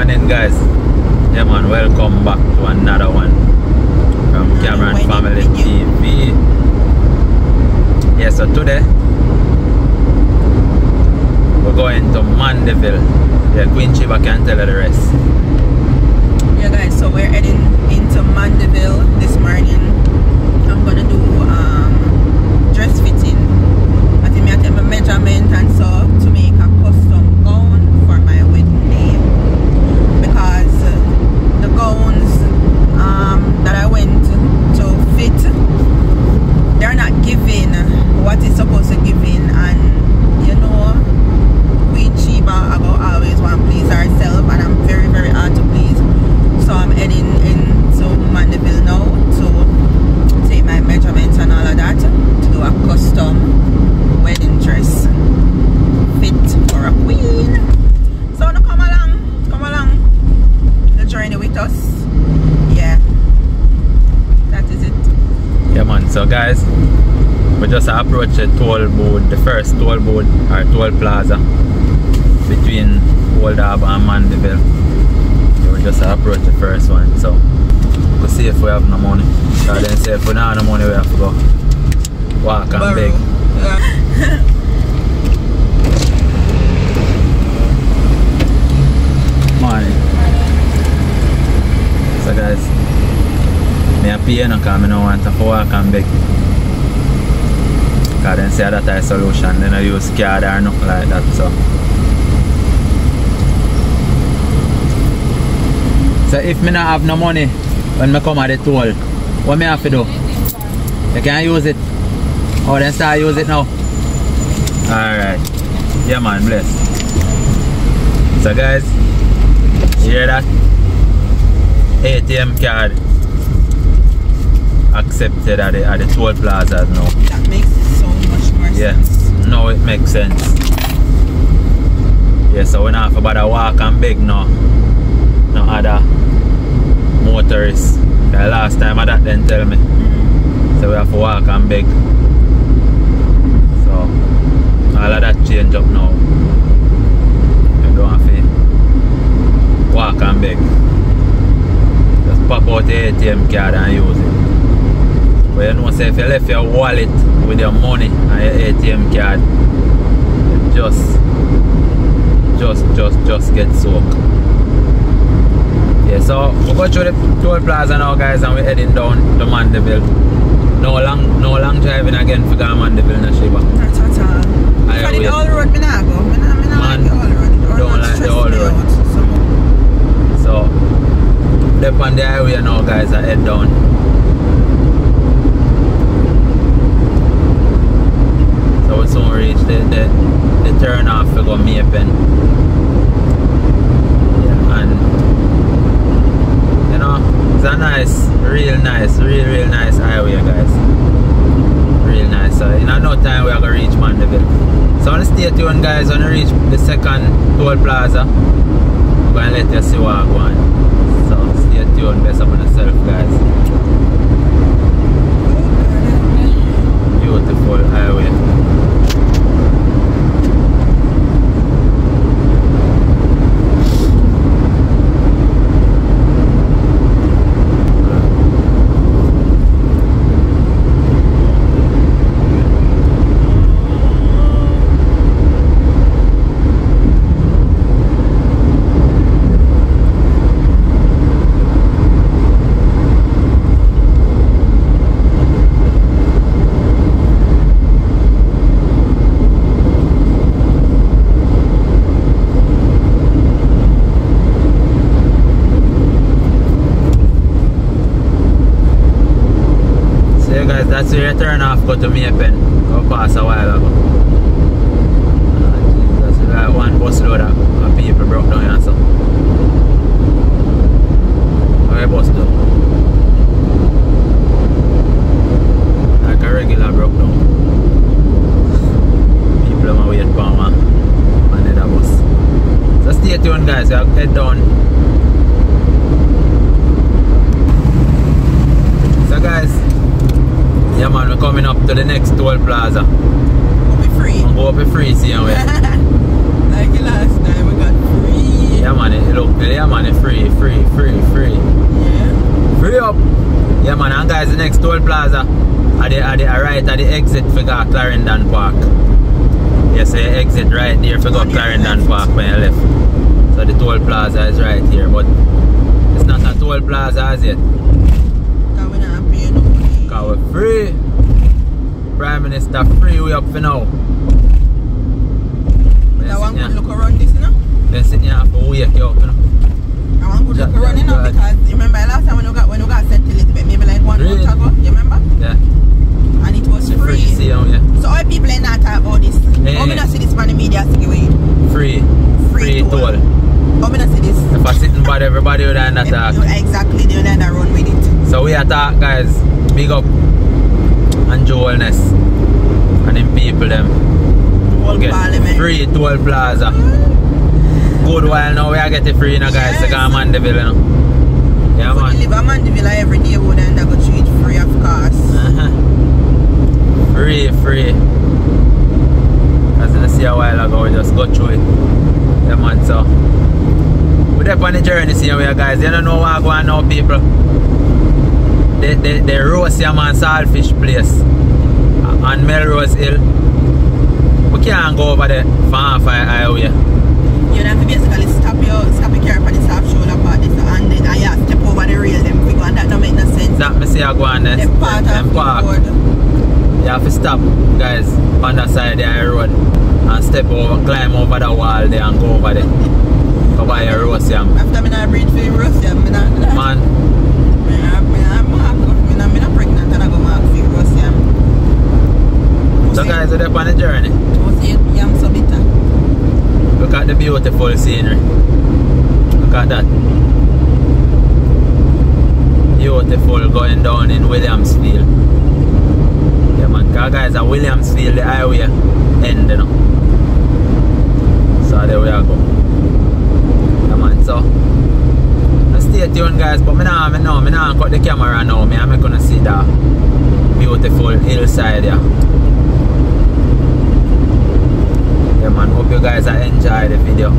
morning guys. Yeah man welcome back to another one from cameron family tv yeah so today we're going to mandeville. Yeah queen Sheba can tell her the rest. Yeah, guys, so we're heading into Mandeville this morning. I'm gonna do um, dress fitting. I think I take my measurement and so to make a custom gown for my wedding day. Because uh, the gowns um, that I went to fit, they're not giving what it's supposed to give in, and you know, Queen Sheba I go always want to please herself, and I'm very very hard to please. So I'm heading into Mandeville now to take my measurements and all of that to do a custom wedding dress fit for a queen. So now come along, come along, the journey with us. Yeah, that is it. yeah man so guys we just approached the toll booth the first toll booth or toll plaza between old Harbour and mandeville. We just approached the first one. So we'll see if we have no money. Because then say if we don't have no money we have to go walk and beg. Yeah. morning. So guys me a pay no cause me no want to walk and beg cause then say that a solution then I use card or nothing like that so. So if me not have no money when me come at the toll what me have to do? You can use it. Oh then start use it now. Alright. Yeah man bless. So guys you hear that? ATM card accepted at the, at the toll plazas now. That makes it so much more Yeah, sense. now it makes sense. Yeah, so we not have to bother walk and beg no, no other motorists. The last time I that then tell me. Mm-hmm. So we have to walk and beg. So all of that change up now. You don't have to walk and beg. Just pop out the ATM card and use it. But you know say if you left your wallet with your money and your ATM card, just just just just get soaked. Yeah, so we go through the toll plaza now guys and we're heading down to Mandeville. No long no long driving again for go Mandeville na Sheba. Not at all. I will. all road, me not go. Me not, me not Man, like the all road. Don't like the all road. out. So, So, up on the highway now, guys, I head down. So we soon reach the, the, the turn off to go. Yeah, and you know, it's a nice, real nice, real, real nice highway, guys. Real nice. So in no time we are gonna reach Mandeville. So on stay tuned, guys. When we reach the second toll plaza, I'm gonna let you see what I want. So stay tuned, best up on yourself guys. Beautiful highway. So where you turn off, go to me, May Pen. Go pass a while ago. Ah, Jesus, like one bus load of of people broke down here so. Where bus do? Like a regular broke down. People on wait for one another bus. So stay tuned guys, we'll head down. So guys, yeah man, we're coming up to the next toll plaza. We'll be free. I'm go up a free see and we. like the last time we got free. Yeah man, it look it yeah man, it's free, free, free, free. Yeah. Free up! Yeah man, and guys, the next toll plaza, at the, at the right at the for go Clarendon Park. Yes, you exit right there for go On Clarendon. Park when you left. So the toll plaza is right here, but it's not a toll plaza as yet. Because we not paying no money. Cause we're free. Prime Minister free we up for now. I want sit look around this, you know? Then sit here for wake you up, you know. I want Ja- look around, you know, because you remember last time when you got when you got sent to Elizabeth, maybe like one Really? month ago, you remember? Yeah, And it was free free. see you, yeah. So all people ain't not talk about this. How me eh. not see this on the media stick away? Free. Free Free. How me not see this? If I sit in bad everybody would end attack. You- Exactly, they don't run with it. So we attack guys. Big up. Andrew Holness. And them people them. Get parliament. free toll plaza. Good while now we are getting free now guys to Yes. come Mandeville you know. Yeah So man. live a Mandeville every day would end up go treat free of course. Free, free. As I see a while ago, we just go through it. Yeah, man, so. We're up on the journey, see are guys. You don't know what going on, people. The, the, the roast, yeah, man, saltfish place uh, on Melrose Hill. We can't go over there for half a highway. You have to basically stop your stop your car on the soft shoulder part this and then and you step over the rail them quick and that don't make no sense. That me see I go on there. the part them of the park. road. You have to stop, guys, on the side of the road and step over, climb over the wall there and go over there. Go buy your roast yam. After me not breathe for the roast, yeah, me not, Man, me not, me not mark, me not, me not pregnant and I go mark for the roast, yeah. so guys, we're on the journey. It? Yam so bitter. Look at the beautiful scenery. Look at that. Beautiful going down in Williamsfield. Yeah man, 'cause guys at Williamsfield the highway end you know. So there we are go. Yeah man, so now stay tuned guys, but me nah, me know, me nah cut the camera now, me I'm gonna see that beautiful hillside yeah. Yeah man, hope you guys are enjoy the video.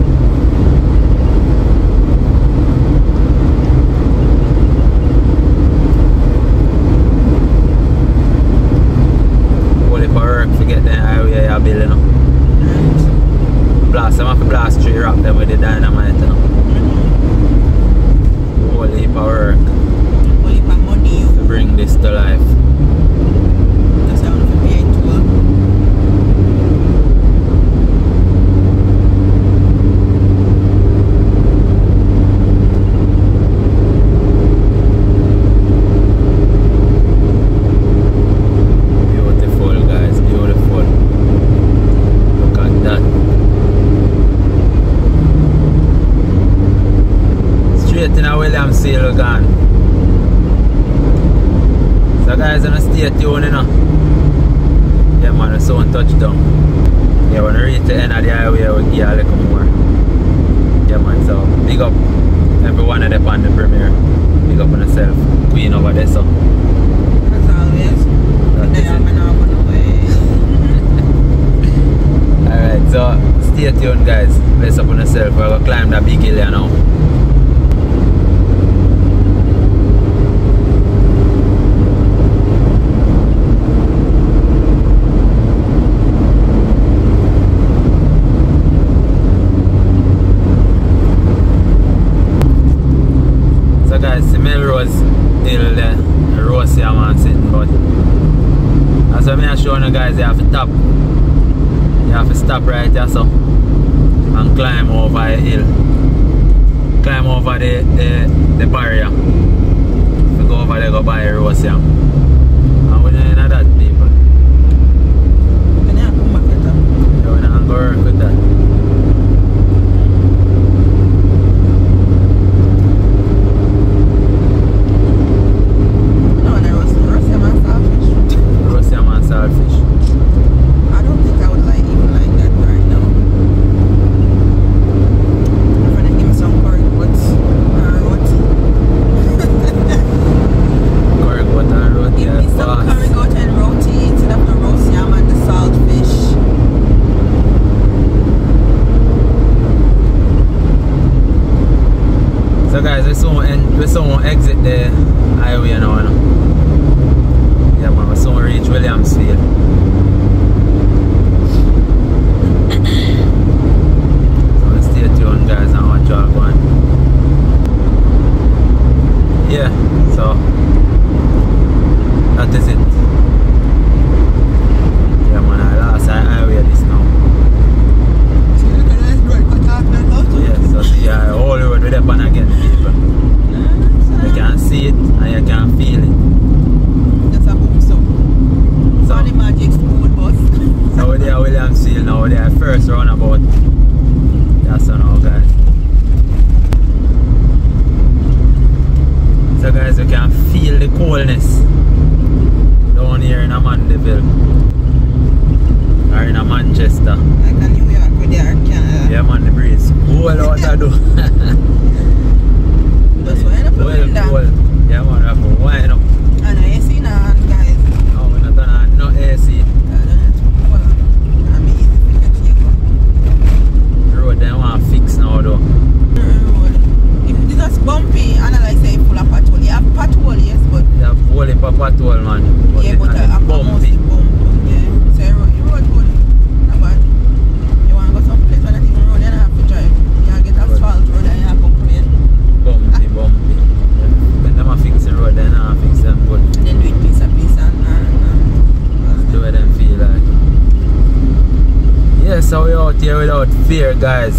So here without fear, guys.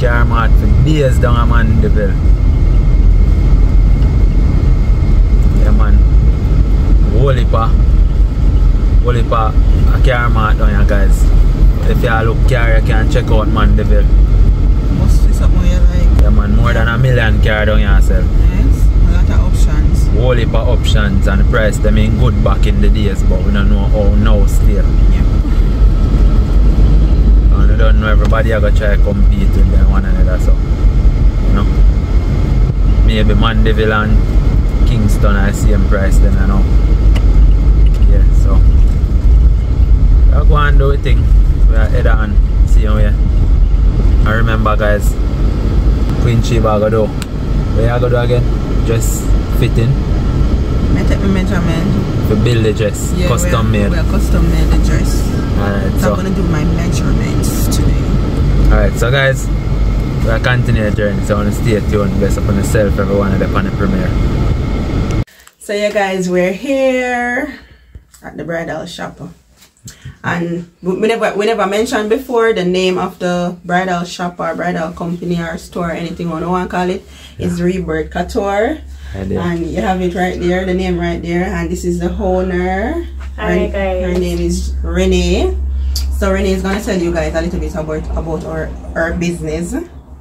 Car mart for days down a Mandeville. Yeah, man. Of, whole heap of a car mart down here, guys. If you look car, you can check out Mandeville. must be something you like. Yeah, man. More than a million car down here, sir. Yes, a lot of options. Whole heap of options and price them in good back in the days but we don't know how now still Yeah. and we don't know everybody are gonna try to compete with them one another so you know. Maybe Mandeville and Kingston are the same price then you know. Yeah so. We'll go and do a thing. We are head on. See how we and remember guys Queen Sheba go do what you go do again? Just fitting I take my measurement. to build the dress Yeah, custom we are, made We are custom made the dress. Alright, So so I'm gonna do my measurements today. alright, so guys, we're continuing the journey. So I want to stay tuned, bless upon yourself, everyone at the the premiere. So yeah guys, we're here at the bridal shop. And we never we never mentioned before the name of the bridal shop or bridal company or store or anything you want to call it is Rebirth Couture. Right there. And you have it right there, the name right there. And this is the owner. Hi, her, guys. Her name is Renee. So Renee is gonna tell you guys a little bit about about our our business.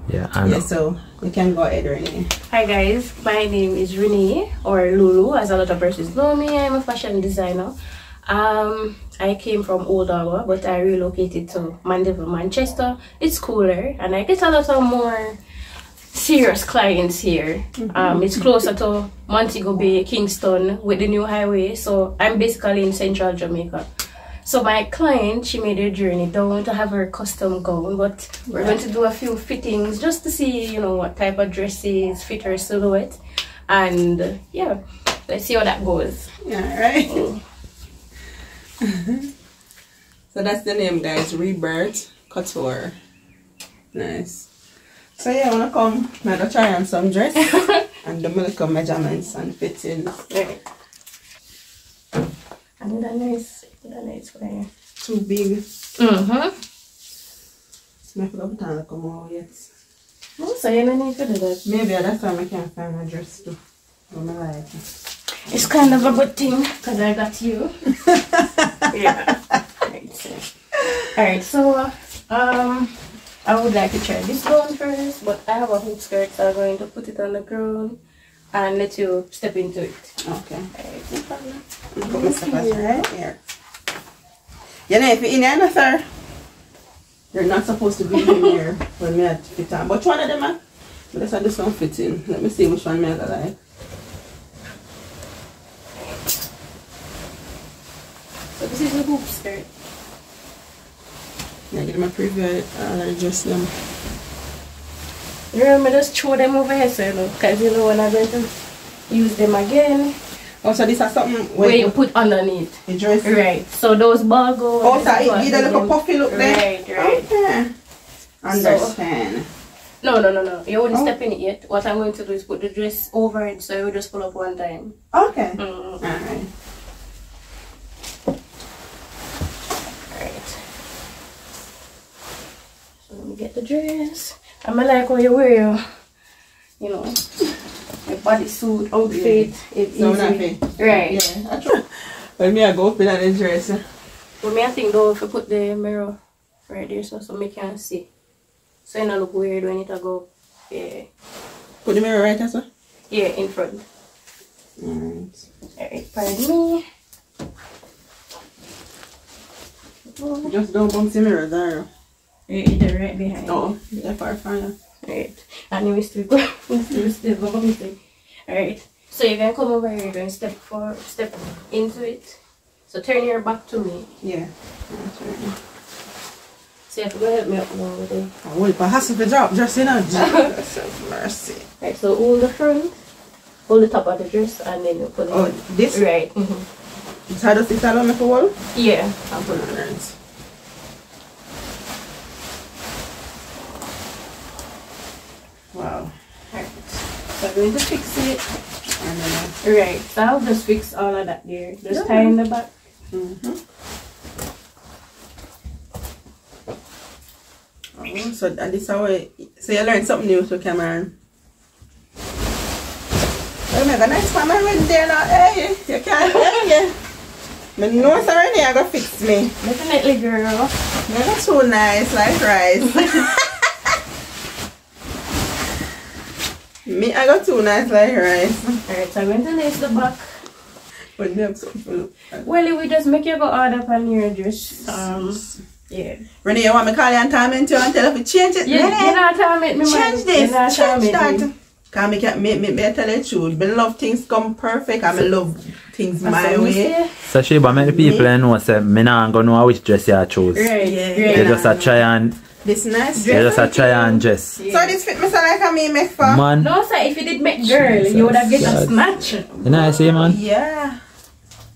Yeah, and Yeah, so you can go ahead, Renee. Hi guys, my name is Renee or Lulu as a lot of persons know me. I'm a fashion designer. Um, I came from Old Harbour but I relocated to Mandeville, Manchester. It's cooler and I get a lot of more serious clients here. Um, it's closer to Montego Bay, Kingston with the new highway. So I'm basically in central Jamaica. So my client, she made a journey down to have her custom gown, but we're going to do a few fittings just to see, you know, what type of dresses fit her silhouette, and yeah, let's see how that goes. Yeah, right. so that's the name, guys. Rebirth Couture. Nice. So yeah, I wanna come. I'm gonna try on some dress and the little measurements and fittings. Right. And a nice, a nice way. Too big. Mm-hmm. I forgot to look more yet. Oh, so you don't need to do that. Maybe that's why I can't find a dress too. I'm like it. It's kind of a good thing because I got you. yeah. So. All right. So, uh, um, I would like to try this gown first, but I have a hoop skirt, so I'm going to put it on the ground and let you step into it. Okay. Alright, no problem. Put my right here. You know, if you're in there, sir, you're not supposed to be in here when me at fit on. But one of them, uh, but this one just don't fit in. Let me see which one me I like. So this is the hoop skirt. Yeah, get my preview uh, just them. Remember just throw them over here, so you know, because you know when I'm going to use them again, Also, this is something where you put underneath. you dress. Right. So those ball go. Oh, so it give a little puffy look there. Right, right. Okay. Understand. No, no, no, no. You wouldn't Oh. step in it yet. What I'm going to do is put the dress over it, so it will just pull up one time. Okay. Mm. Alright. Alright. So let me get the dress. I'm gonna like how you wear you know, your bodysuit outfit. It's So easy. Right. Yeah, I. Well, me I go up in that dress. eh. But me, I think though, if you put the mirror right there, so so me can see. So it not look weird when it go. Yeah. Put the mirror right as well. Yeah, in front. Alright. Alright, pardon me. Just don't bump the mirror there. There, right behind. Oh, that far fine. Right. And we still go. We still go. Alright. So you're gonna come over here, you're gonna step for step into it. So turn your back to me. Yeah. That's right. So you have to go help me up now with it. I will but has to be drop just in a have mercy. Right, so hold the front, hold the top of the dress and then you put it Oh, this? right. Mm-hmm. So how does it allow me for wall? Yeah, I'll put it Wow. Alright. So I'm going to fix it. And then Right. So I'll just fix all of that there. Just tie in the back. Mm-hmm. Oh, so and this how I, so you learn something new to Cameron. Oh my god, nice mama right there now. Hey, you can't hey, yeah. Me know it's already I go fix me. Definitely girl. You're not so nice like rice. me I got two nice like rice. Alright, so I'm going to lace the back. But me have something to look. Well, we just make you go hard up on your dress. Um, yeah. Renee, you want me call you and torment you and tell her to change it? You, you Renee? not tell me, me change this, You not tell change me, that. me. Can me, can me, me, me tell you the truth. Me love things come perfect and me love things my That's what we way. say. So Sheba, make the people I know say me not gonna know which dress you choose. Right, Yeah, right. You yeah. just a try and This nice you dress. just a try and dress. So this fit me so like a me make for? Man, No, sir, if you did make girl, you would have get a Jesus. snatch. you know I say man? Yeah.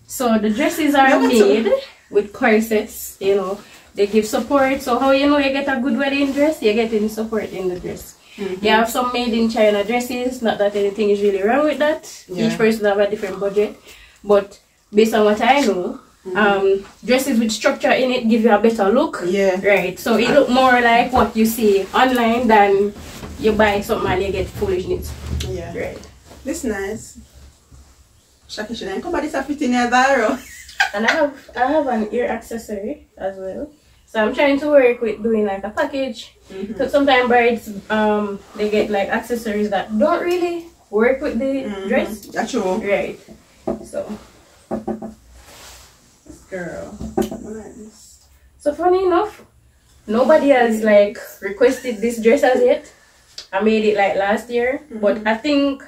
So the dresses are Yeah, but so- made with corsets, you know. They give support. So how you know you get a good wedding dress? You're getting support in the dress. Mm-hmm. You have some made in China dresses. Not that anything is really wrong with that. Yeah. Each person have a different budget. But based on what I know, Mm-hmm. um, dresses with structure in it give you a better look. Yeah. Right. So it look more like what you see online than you buy something and you get foolishness. Yeah. Right. This nice. Shaki should come this a fit in your And I have I have an ear accessory as well. So I'm trying to work with doing like a package. Mm-hmm. So sometimes brides um they get like accessories that don't really work with the Mhm. dress. That's true. Right. So This girl. Nice. so funny enough, nobody has like requested this dress as yet. I made it like last year, mm-hmm. but I think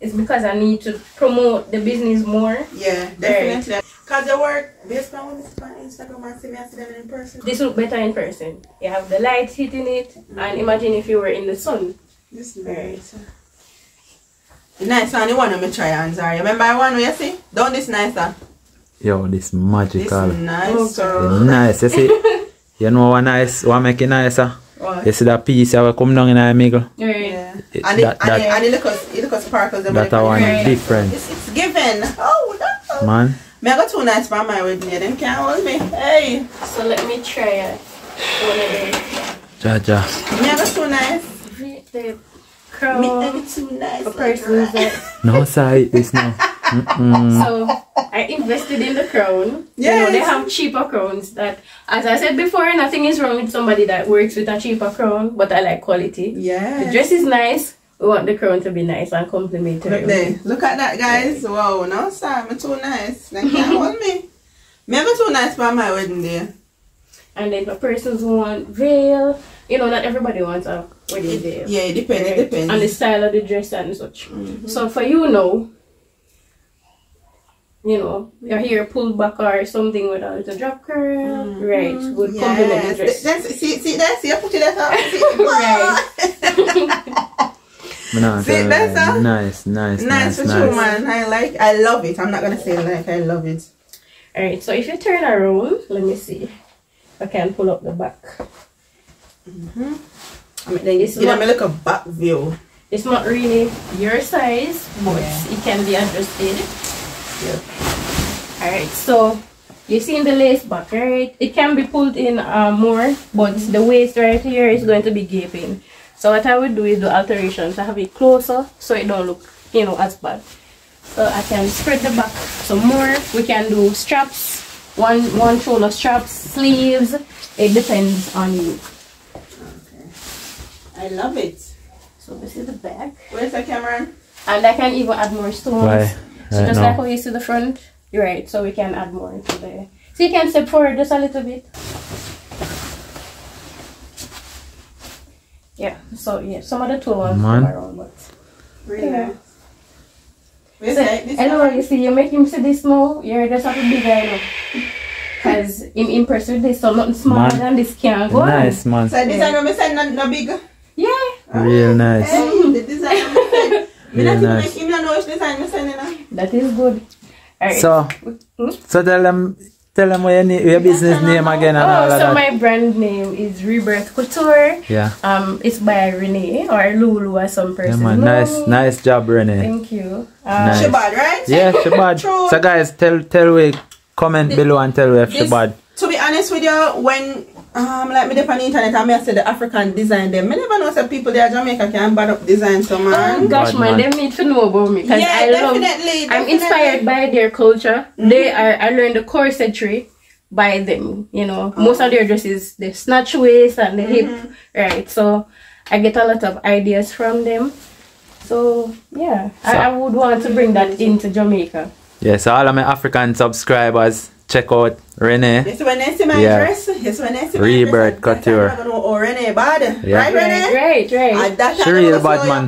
it's because I need to promote the business more. Yeah, definitely. Cause you work based on this on Instagram and see me see them in person. This look better in person. You have the light hitting it, and mm-hmm. imagine if you were in the sun. This nice. The nice one, the one to me try on sorry. Remember the one you see? Don't this nicer. Yo, this This magical. nice. Oh, so- nice, you see? you know what nice, what make it nicer? What? You see that piece that come down in the middle? Right. Yeah. It- and, it, that- and, that- it, and it look it look us sparkles. them That when one they- Right. different. It's, it's given. Oh, no. Man, Me I got two nice for my wedding. Yeah, them can't hold me. Hey. So let me try it. One of the Jaja. Me I got too nice. The Me I crown too nice. for like persons that. that No side this now. Mm-mm. so I invested in the crown. You know, they have cheaper crowns that as I said before, nothing is wrong with somebody that works with a cheaper crown, but I like quality. Yeah. The dress is nice. We want the crown to be nice and complimentary. Look there. Look at that, guys. Wow, no, sir. Me too nice. They can't hold me. Me I got too nice for my wedding day. And then the persons want veil. You know, not everybody wants a wedding veil. Yeah, it depends. It depends. And the style of the dress and such. Mm-hmm. So for you know, you know, your hair pulled back or something with a little drop curl, mm-hmm. right, would complement the Yes. dress. That's, see, see, that's, see, I put it there. See, Me nah See, tell that's a- nice, nice, nice nice, for nice. true, man. I like, I love it. I'm not gonna say like, I love it. Alright, so if you turn around, let me see. if I can pull up the back. I mean, then you It's see them not- look a back view. It's not really your size, but Yeah. it can be adjusted. Yeah. Alright, so you see in the lace back, right? It can be pulled in uh, more, but the waist right here is going to be gaping. So what I would do is do alterations. I have it closer so it don't look, you know, as bad. So I can spread the back some more. We can do straps, one one shoulder straps, sleeves. It depends on you. I love it. So this is the back. Where's the camera? And I can even add more stones. Why? So Right just now. like how you see the front, right. So we can add more to the. So you can step forward just a little bit. Yeah. So yeah, some of the two ones Man. come around, but. Really Yeah. nice. So, that? This I one? you see, you make him see this small. You're just have to be guy now. Cause him impressed with this, so nothing smaller Man. than this can go on. Nice, man. So design of me send no, no big. Yeah. Real nice. Hey, the design of me send. Me Real nice. make him know design me send you know. That is good. Alright. So, Hmm? so tell them, tell them what your, na- your business name again and Oh, of so that. my brand name is Rebirth Couture. Yeah. Um, it's by Renee or Lulu or some Yeah, person. man. know Nice, me. nice job, Renee. Thank you. Um, Nice. She bad, right? Yeah, Shabad. True. So guys, tell tell we comment below and tell we if This- Shabad. To be honest with you, when um like me dey on the internet and me I say the African design them, me never know some people there Jamaica can bad up design so Oh man. gosh, Bad man, man. they need to know about me because Yeah, I love. definitely, I'm definitely. inspired by their culture. They are. I learned the corsetry by them. You know, most of their dresses the snatch waist and the hip, right? So I get a lot of ideas from them. So yeah, I, I would want to bring that into Jamaica. Yeah, so all of my African subscribers, check out Renee. Yes, when they see my Yeah. dress, yes, when they see my Rebirth dress, I- couture. I don't know, oh, Renee bad. Yeah. Right, Renee? Right, right, right. And that She I real know, bad, man.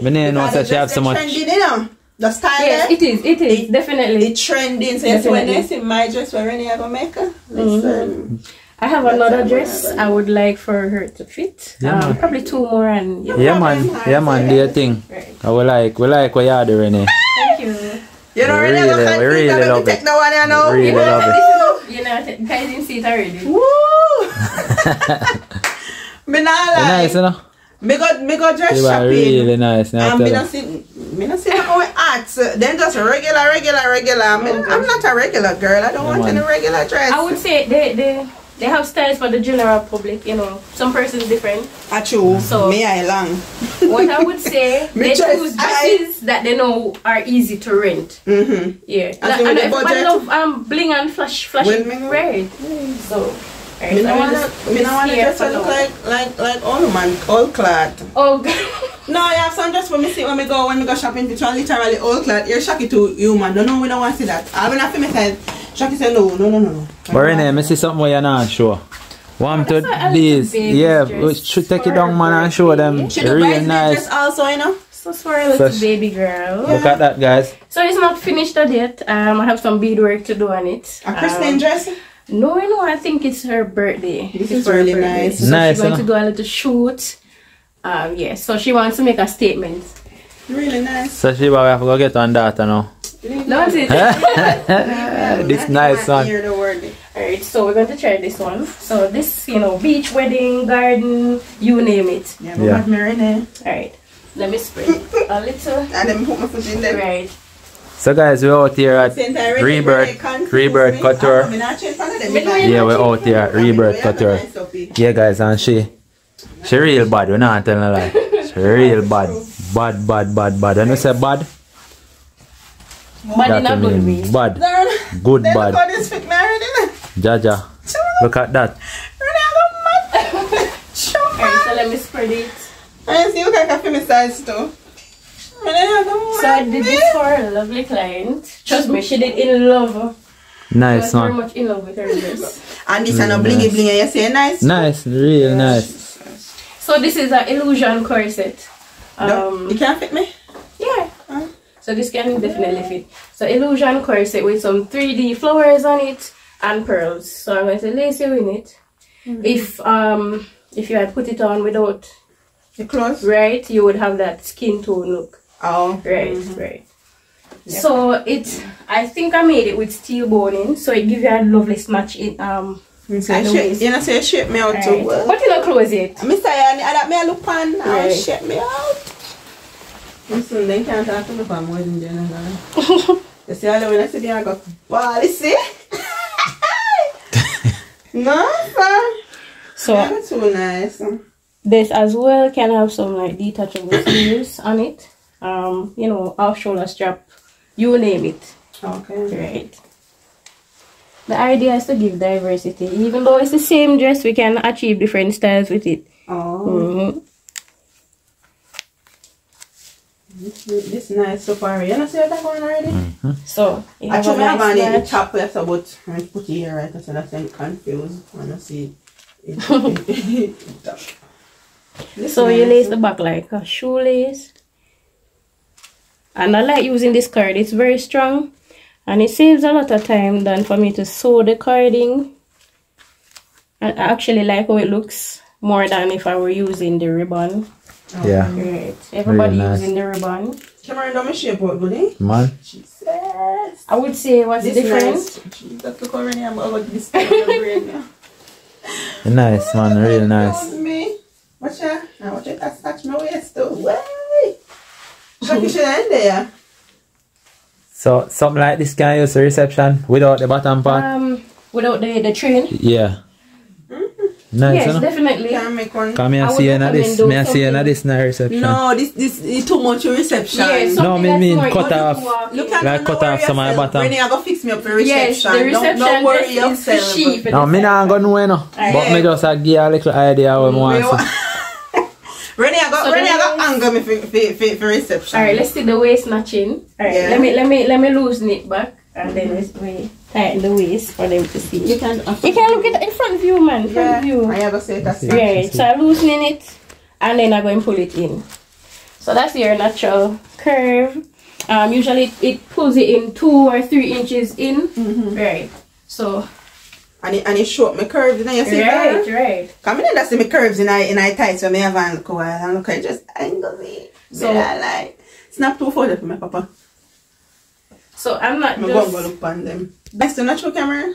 you're bad. Know that she have dress so much. Trending, you know? The style Yes, there, it is. It is eh? definitely. it's trending. So yes, when they Definitely. see my dress, where Renee I go make eh? her. Listen. Mm-hmm. Um, I have That's another dress. I would like for her to fit. Yeah, um, man. probably two more and yeah. Yeah man, yeah man, do your thing. Right. I will like, we like what you do, Renee. Eh? Thank you. You know, We really- go confuse we really her, let me love take it. one, you know? Really You know, love it. this you know, guys didn't see it already. Woo! me not You lie. nice, you know? Me go, me go dress shopping. really nice. Now And me not see, me not see how it acts. Then just regular, regular, regular. I mean, I'm not a regular girl. I don't Yeah, want man. any regular dress. I would say they they they have styles for the general public. You know, some persons different. I choose. So- me I long. What I would say, they choose dresses that they know are easy to rent. Mm-hmm. Yeah, As Like, and with the everybody budget? love um bling and flash flash. Well, me know. So. Right, Me so no I'm wanna, just- me no just wanna here dress that look like like like old man, old clad. Oh. God. No, I have some dress for me see when we go when we go shopping. It's one literally old clad. You're shocky to you man. No, no, we don't want to see that. I mean, I feel me say, shocky say no, no, no, no, no. But Renee, me see something where you're not sure. One to That's a- a little these. baby Yeah, we should take it for down, man, and show them. She do Real nice. also, you know. So for a little Such- baby girl. Look at that, guys. So it's not finished yet. Um, I have some beadwork to do on it. A Christine Um, dress. No, no, I think it's her birthday. This It's is really birthday. nice. So Nice, she's going huh? to do a little shoot. Um, yeah. So she wants to make a statement. Really nice. So she will have to go get on that now. No, it's it. this nice one. Hear the word. Alright, so we're going to try this one. So this, you know, beach, wedding, garden, you name it. Yeah, Yeah. yeah. me Alright, let me spread a little. And then put my foot in there. Right. So guys, we're out here at Rebirth, Rebirth me. Couture. Ah, me not change none of them. Me Me know like- you Yeah, we're out here at Rebirth Couture. Yeah, guys, and she, she real bad. We're not telling a lie. She real bad, bad, bad, bad, bad. And you say bad, But in a good mean way. bad, Then, good, then look how bad. this fit me already. now. Jaja, look at that. Renee, I go mad. Show Alright, so let me spread it. I see you look like a famous size too. Renee, I go So I did this for a lovely client. Trust me, she did in love. She Nice was very much in love with her dress. And this and a blingy blingy. You say nice. Nice, real nice. So this is an illusion corset. No, Um, you can't fit me. yeah. So this can definitely fit. So illusion corset with some 3D flowers on it and pearls. So I'm going to lace you in it. If um if you had put it on without The clothes? right, you would have that skin tone look. Oh. Right, right. So it I think I made it with steel boning, so it gives you a lovely snatch in um I inside the shape, waist. you know, say shape me out Right. too well. But you not close it. Mr. Yani, I that me look I'll Right. shape me out. Listen, they can't talk to me for more than that. You see, all when I see the I go, wow, you see? no, sir. So Yeah, too nice. this as well can have some like detachable sleeves on it. Um, you know, off shoulder strap, you name it. Okay. Right. The idea is to give diversity. Even though it's the same dress, we can achieve different styles with it. Oh, Mhm. This, this nice so far. You know, see what that going already? Mm-hmm. So you have Actually, a I have nice on it match. top left about I put it here right so that I'm confused. I don't see it. This So you lace the back like a shoelace. And I like using this card. It's very strong. And it saves a lot of time than for me to sew the carding. And I actually like how it looks more than if I were using the ribbon. Yeah. Right. Everybody nice. using the ribbon. Cameron, don't me shape out, buddy. Man. Jesus. I would say what's This different. nice. Jesus, look already I'm over this brain now. Nice man, Really nice. Excuse me. Watch ya. Now watch it attach my waist too. Way. Chuck it in there. So something like this can use the reception without the bottom part. Um, without the the train. Yeah. Nice, yes, you know? definitely. Can make one. Come here I would see you in this. those Me and see you in this na reception. No, this this is too much reception. Yes, No, something me mean cut off. Look at Like cut off some of the yourself. bottom. Renee, I go fix me up for Yes, reception. the Don't, reception don't worry dress is for yourself. sheep. No, me not go nowhere no. But me just a give you a little idea what I want Me to wa- Renee, I got So Renee, I got anger me for, for, for, for reception. All right, let's see the waist snatching. All right, Yeah. let me let me let me loosen it back, and then we, we tighten the waist for them to see. You can. You can look at in front view, man. Front Yeah. view. I have to say that's Right. So I'm loosening it, and then I'm going to pull it in. So that's your natural curve. Um, usually it, it pulls it in two or three inches in. Mm-hmm. Right. So And it, and it short my curves, you know, you see right, that? right. Come in and see my curves in I in I tight so me have a look while and look I just angle it. So- I like it's not too far for my papa. So I'm not I'm going to just. look on them. Nice to natural camera.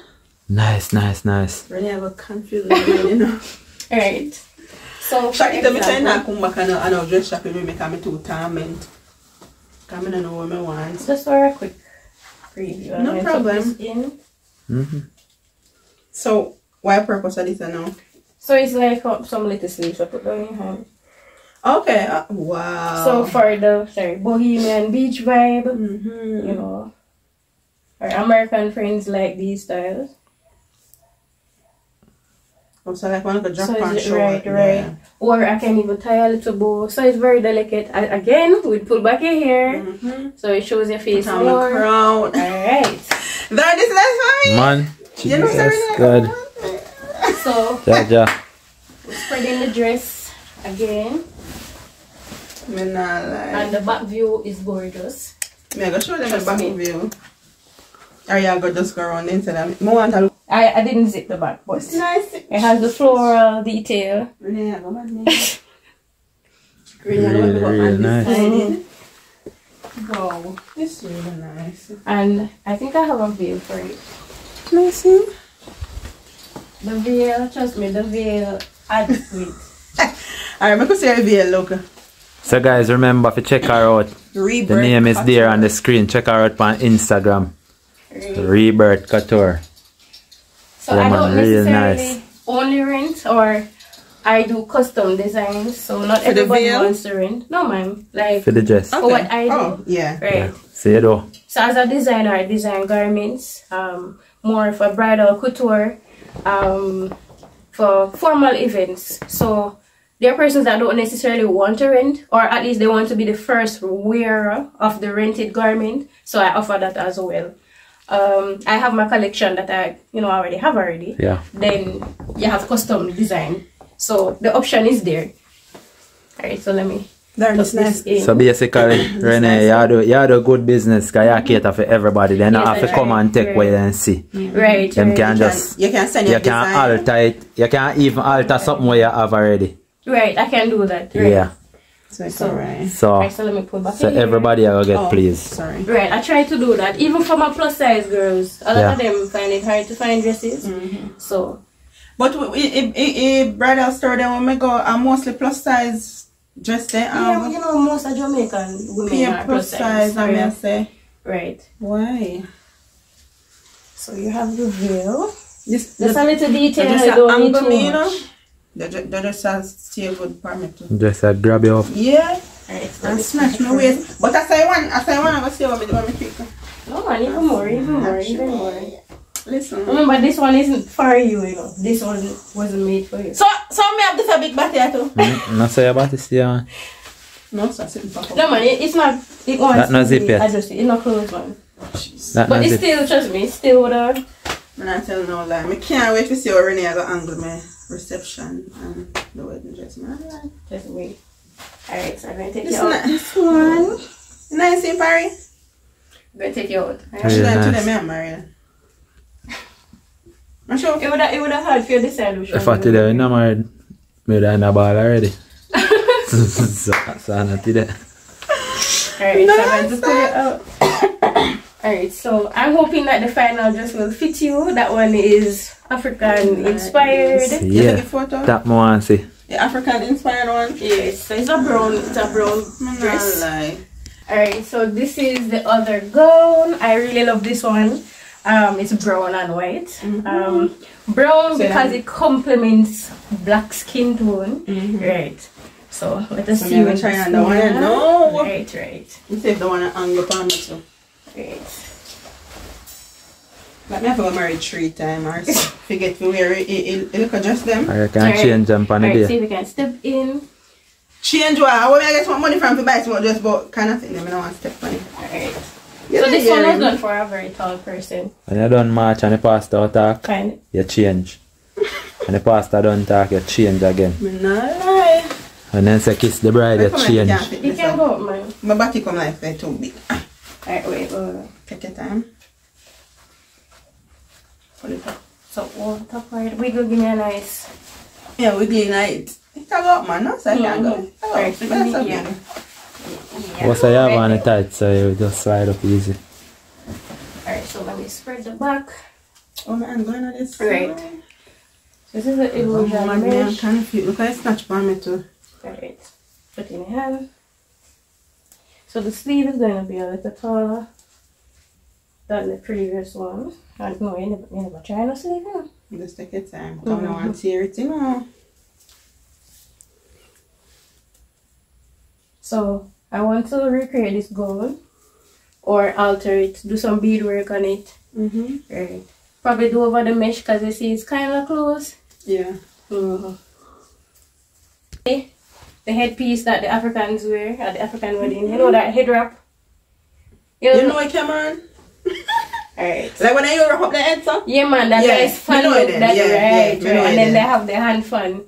Nice, nice, nice. Really have a confused brain, you know. All right. So for Shop to me say example- na come back and I know dress shopping with me because I'm too torment. Come in and know what I want. Just for a quick preview. I'm No problem. put this in. hmm So why purpose of this I know? So it's like uh, some little sleeves I put down your hand. Okay. Uh, wow. So for the sorry bohemian beach vibe, mm-hmm. you know, our American friends like these styles. Also like one of the drop So on is it show. right, right? Or I can even tie a little bow. So it's very delicate. I, again, we pull back your hair, Mm-hmm. so it shows your face Down the more. crown. Alright. That is nice for me. Man, You know, Jesus Serena, God. So Ja, ja. spreading the dress again, Me not like. and the back view is gorgeous. Me I go show them the back me. view. Or you go just go around inside of Me want to look. I, I didn't zip the back, but It's nice. it has the floral detail. Really, I go back there. Really, really nice. nice. Wow, this is really nice. And I think I have a veil for it. Nice. eh? The veil, trust me, the veil adds to it. Alright, make us see a veil look. So guys, remember to check her out. Rebirth. The name is there on the screen. Check her out on Instagram. Rebirth Couture. So Yeah, I don't necessarily nice. only rent or I do custom designs. So not For everybody veil? wants to rent. No, ma'am. Like For the dress. for what I do. Oh, yeah. right. Yeah. See you though. So as a designer, I design garments, um, more for bridal couture, um, for formal events. So there are persons that don't necessarily want to rent, or at least they want to be the first wearer of the rented garment. So I offer that as well. Um, I have my collection that I, you know, already have already. Yeah. Then you have custom design. So the option is there. Alright, so let me They're tuck nice. this in. So basically, Renee, you do, you do good business because you cater for everybody. They don't Yes, have to that's come right, and take right. what you and see. right, Them right. can You can, just, you can send you can alter it. You can even alter something where you have already. Right, I can do that. Right. Yeah. So it's So- alright. So, Right, so let me put back so in here. everybody will get Oh, pleased. Sorry. Right, I try to do that. Even for my plus size girls, a lot Yeah. of them find it hard to find dresses. Mm-hmm. So But in in bridal store, then when we go, I'm mostly plus size dress there. yeah, Um, you know, most of Jamaican women pay are plus size, I may right. say. right. Why? So you have the veil. Just, There's a little they detail. just I don't need too me, you know. Much. They just, they just uh, stay good for me too. Just uh, grab you up. Yeah, Right, so and this snatch my waist. But as I want, as I want, I go see what me, what me pick. No man, even more, even more, even more. Listen. Remember, this one isn't for you, you know. This one wasn't made for you. So, so me have this a big body too. Mm, Not say about this, yeah. No, so No man, it, it's not. It wants That not to zip be yet. adjusted. It's not closed, man. That But not it's it. still, trust me, it's still with a. Man, I tell no lie. Me can't wait to see how Renee go angle my reception and the wedding dress, man. Just wait. Alright, so I'm gonna take This, you out. ni- this one. Nice in Paris. I'm gonna take you out. Yeah. Alright? Should I nice. today me I'm married? I'm sure. It would have, it would have hard for you to decide which If one. I tell you, I'm married, me in the ball already. so, so I'm not today. Alright, so I'm going to pull it out. Alright, so I'm hoping that the final dress will fit you. That one is African inspired. You Yeah, photo? that me want see. The African inspired one. Yes, so it's a brown, it's a brown Man, dress. Alright, so this is the other gown. I really love this one. Um, it's brown and white. Um, brown So, because it complements black skin tone. Mhm. Right. So let us So see me when have to try on the one. one- No. Right, right, You see the one that angle upon me too. Right. Like me have to go married three times or. Forget to wear it. It, it, it look adjust them. I can Alright. change them on the Alright, see if we can step in. Change what? Where I get some money from to buy some dress, but kind of thing. I don't want to step on it. Alright. You So know, this one yeah. was done for a very tall person. When you done march and the pastor talk, Kind you change. When the pastor done talk, you change again. Me not lie. And then say kiss the bride, you Wait for me, change. can't You can go up, man. My body come like that too big. Alright, wait, hold on. Take your time. Pull it up. So all the top part, wiggle, give me a nice. Yeah, wiggly night. It tag up, man. No, so I can't go. Tag up. Right, so That's give me- okay. yeah. What's the you have on the tight, so you just slide up easy. Alright, so let me spread the back. Oh man, going on this. Right. This is the Oh illusion man, I'm mesh. confused. Look, I snatch for me too. Alright, put in your hand. So the sleeve is going to be a little taller than the previous one. And no, you never, you never try no sleeve, you know. Just take your time. Come mm and tear it, you know. So I want to recreate this gown or alter it, do some beadwork on it. Mm-hmm. Right. Probably do over the mesh because you see it's kind of close. Yeah. Mm-hmm. The headpiece that the Africans wear at the African wedding. You know that head wrap? You know, You know it, Cameron? Alright. Like when I wrap up the head, so? Yeah, man, that Yeah, guy's fun me know look them. that Yeah, yeah, right, me right. And then they have their hand fan.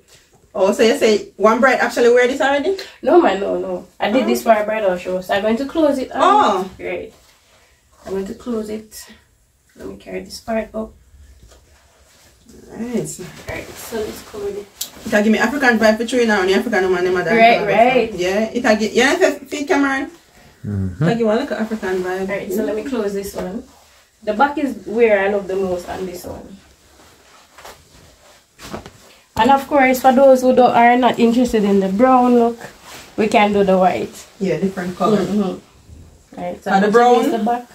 Oh, so you say one bride actually wear this already? No, man, no, no. I did this for a bridal show, so I'm going to close it. um, Oh. Right. I'm going to close it. Let me carry this part up. Right. Alright, so let's cover it. It can give me African vibe for three now, and the African woman, them mother. Right, right. Yeah, it can give, yeah, if you feed Cameron. Mm-hmm. It can give one like an African vibe. Alright, so let me close this one. The back is where I love the most on this one. And of course, for those who don't, are not interested in the brown look, we can do the white. Yeah, different color. Mm-hmm. Right, so And the brown? use the back.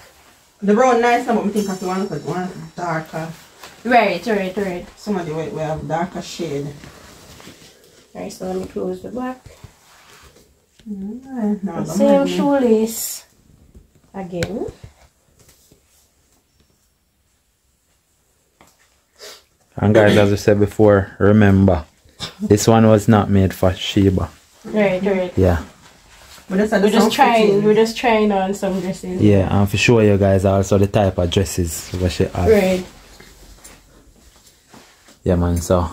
The brown nice now, but I think I want to one darker. Right, right, right. Somebody will, will have darker shade. Alright, so let me close the back. Mm, no, same shoelace again. And guys, as I said before, remember, this one was not made for Sheba. Right, right. Yeah, But that's We're just trying. fitting. We're just trying on some dresses. yeah, and for sure, you guys also the type of dresses what she have. Right. Yeah, man. So,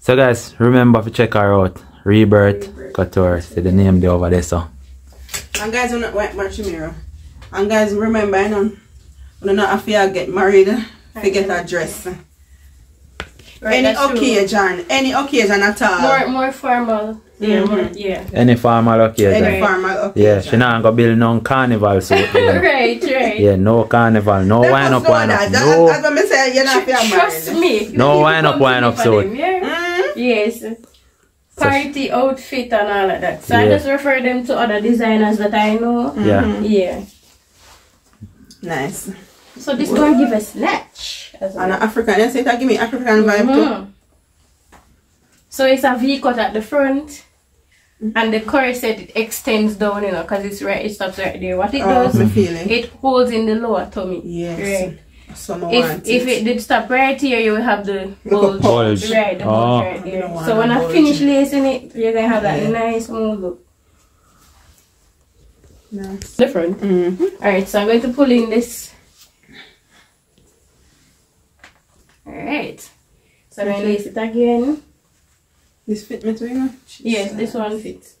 so guys, remember to check her out. Rebirth Couture. See the name there over there, so. And guys, when wait, watch the mirror. And guys, remember, you know, when not have to get married, forget a dress. Right, any that's true. occasion, any occasion at all. More more formal. Yeah, Mhm. yeah. Any formal occasion. any Right. formal occasion. Yeah, she not gonna build no carnival suit. right, right. yeah, no carnival, no Let wine up, wine up. That- No, That's what I say, you're not Tr- married. Trust me. No need to wine up, come wine me up, so- them, yeah? Mm. Yes. Party outfit and all of that. So I just refer them to other designers that I know. yeah. Yeah. Nice. So this one give a snatch. And an African, you say that give me African vibe too. Mhm. So it's a V cut at the front. And the corset it extends down, you know, because it's right, it stops right there. What it Oh, does, me feeling. it holds in the lower tummy. Yes. Right. Some If if it did stop right here, you will have the Look bulge. Bulge. Right, the Oh. bulge right there. So when I finish lacing it, you're gonna have that Yeah. nice smooth look. Nice. Different. Mm-hmm. Alright, so I'm going to pull in this. Alright. So then lace it again. This fit me too, you know? Yes, this one fits.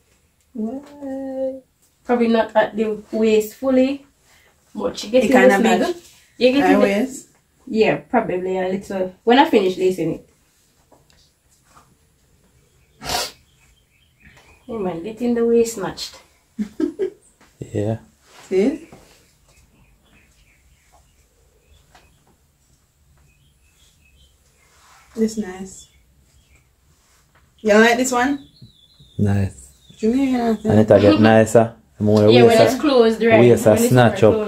Why? Probably not at the waist fully, but you get It it kinda kind of match. You get it. Anyways. Yeah, probably a little. When I finish lacing it. Hey man, getting the waist snatched. Yeah. See? This nice. You like this one? Nice. Do you mean you like And it? it'll get nicer. The more yeah, waist when it's closed, right? waist a when it's snatch up.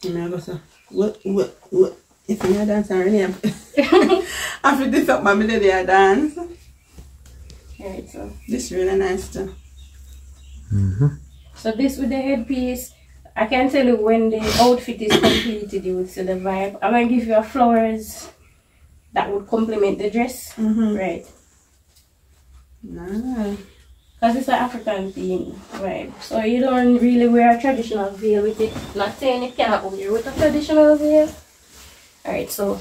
Closed. And I go so, what, what, what? If you dance already, I'm- after this up my melody I dance. Alright, so. This really nice too. Mhm. So this with the headpiece, I can tell you when the outfit is completed, you will see the vibe. I'm gonna give you a flowers that would complement the dress. Mm-hmm. Right. Nice. Because it's an African theme right? So you don't really wear a traditional veil with it. Not saying you cannot wear with a traditional veil. Alright, so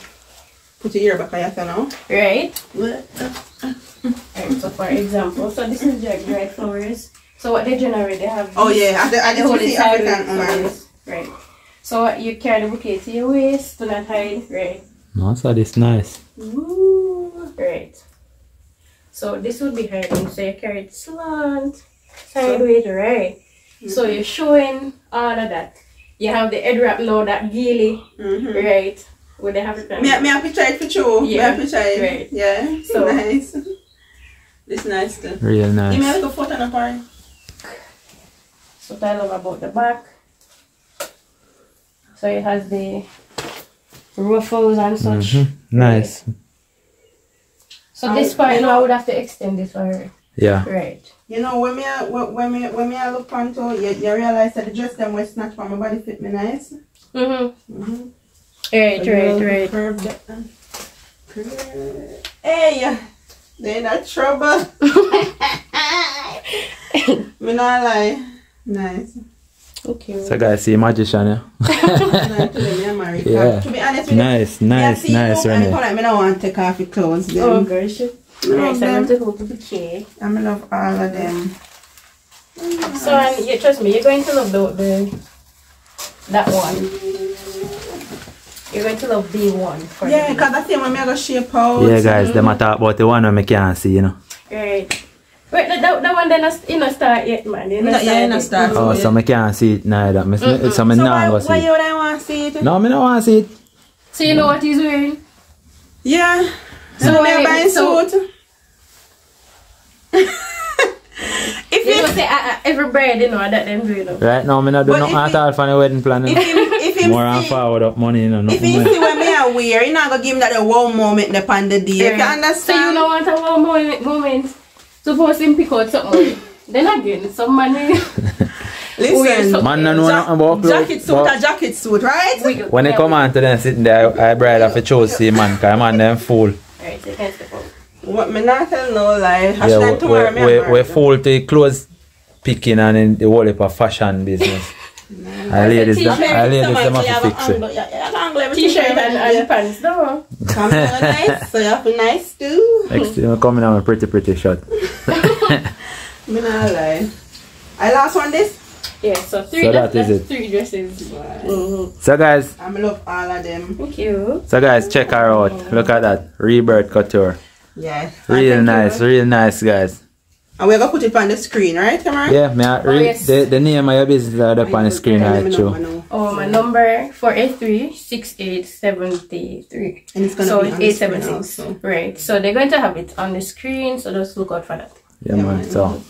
Put your ear back on your now. right. Alright, so for example, so this is the dried flowers. So what they generate, they have Oh yeah, I, I They just hold see African woman. Right. So you carry the bouquet to your waist, do not hide. Right. No, so this nice. Ooh. Right. So this would be hiding. So you carry it slant, sideways, right. So you're showing all of that. You have the head wrap now, that gilly, Mm-hmm. right? With the African. Me, me have to try it for you. Me Yeah, have to try it. right. Yeah. So- nice. This nice too. Real Give me a nice. little photo of her. So I love about the back. So it has the ruffles and such. Mhm. Nice. So this Um, part you now know- I would have to extend this for her. Yeah. Right. You know, when me, a- when when me, when me I look onto, you, you realize that the dress them was snatch from my body fit me nice. Mm-hmm. Mm-hmm. Right, right, right. Curve that. curve. Hey, they in a trouble. me not lie. Nice. Okay. So guys, see magician, yeah? Like, today me a married. Yeah. To be honest with you, Nice, me a nice, see nice, you and I Renee. feel like me don't want to take off your clothes. Oh, them. oh gosh. Me Right, love so I'm them. going to hold the bouquet. I me love all of them. So and you trust me, you're going to love the, the that one. You're going to love the one for Yeah, me. because I see when me I go shape out. Yeah, guys, them a talk about the one when me can't see, you know. Right. Wait, that, that, that one then not, you not start yet, man. You No, yeah, you not start. yet. Oh, yeah. so me can't see it neither. Me, Mm-mm. So me So nah why, go why see you don't want to see it? No, me no want to see it. So you know what he's wearing? Yeah. So So me why- buy so- suit. if You you know, say, uh, uh, every bride, you know, that them doing. know. Right now, me not do But nothing if at it- all for the wedding plan. You if know. him if him More and see, forward up money, you know. if Nothing him more. see when me are wear, you not gonna give him that the wow moment upon the day. If you Right. So you understand? don't want a warm moment, moment. Suppose him pick out something. Oh, then again, some money. Listen, Man, no know Ja- nothing about clothes, jacket suit, but- a jacket suit, right? wiggle. When they Yeah, come on to them sitting there, I bride have to choose see man, cause man them fool. Alright, so you can step out. What me not tell no lie. Yeah, Hashtag we, tomorrow me we, a we, we married. fool to clothes picking and in the whole heap of fashion business. and ladies, them, T-shirt, and ladies them have to you fix have a it. Angle- you- you have angle everything T-shirt there, and, yeah. and pants, no. Come on, nice. So you have to nice too. Next time, coming on a pretty, pretty shot. Me not lie. I last one this. Yeah, so three So that, that is it. three dresses. Mm-hmm. So, guys, I'm love all of them. Thank you. so guys, check her out. Look at that. Rebirth Couture. Yeah. Real nice, you. real nice, guys. And we're gonna put it on the screen, right, Tamara? Yeah, me, I oh, re- yes. the, the name of your business is up on the screen Tell right me through. Oh, my number 483-6873. And it's gonna so be it's on the screen also. Right. So they're going to have it on the screen, so just look out for that. Yeah, Yeah, man. man. So,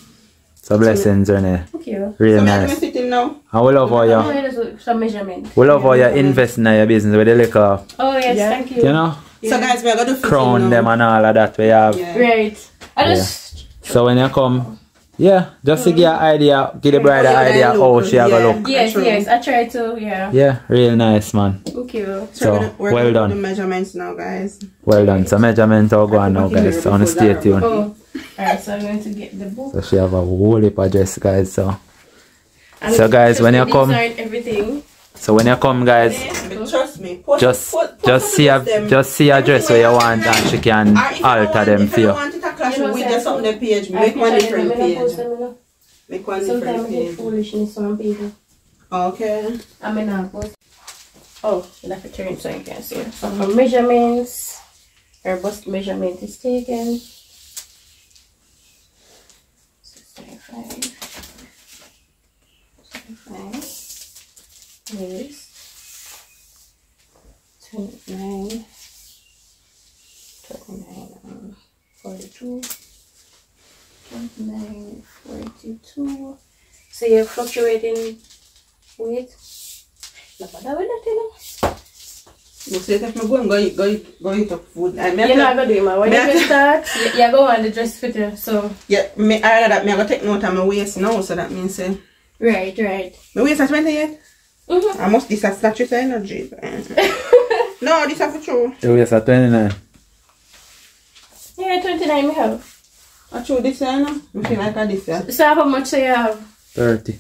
so blessings, Renee. Thank you. Real So where am I nice. sitting now? And we love how Oh, you, yeah, there's some measurement. we love how you invest in your business with the little, Oh, yes, Yeah. thank you. you know, So guys, we're gonna do fitting crown now. them and all of that we have. Yeah. Right. I just... So when you come, yeah, just to give you an mm. idea, give the bride an idea they how look, she a go yeah. look. Yes, True. yes, I try to, yeah. Yeah, real nice, man. Okay, you. So, we're well done. the measurements now, guys. Well done. So measurements all go on now, guys. So on the stay tuned. Oh, alright, so I'm going to get the book. So she have a whole heap of dress, guys. So, And So, guys, when you come- design, everything. so when you come, guys, trust me. Post, just post, post just see a them. just see a dress where you want, and she can Or if you alter them if for you you. want it to clash You know, with say, just on the page, make one picture different them, I post page. them, you know. Make one Sometimes different I get page. foolishness on people. Okay. I mean, I post. Oh, you have to turn so you can see. So for measurements, her bust measurement is taken. 65. 65. Yes. 29. 29. Um, 42. 29. 42. So you're fluctuating weight. Napada with that, you know. You say if me go and go go go eat up food. I mean, You're not gonna do it, man. When Me you have to- start, you, you go on the dress fitter. So, Yeah, me, I rather that me go take note of my waist now, so that means say right, right. my waist at 28. Mm-hmm. I must this a statutory energy. no, this is for true. You waist at 29. Yeah, 29 we have. I true this one, no? I feel like I this year. So how much do you have? 30.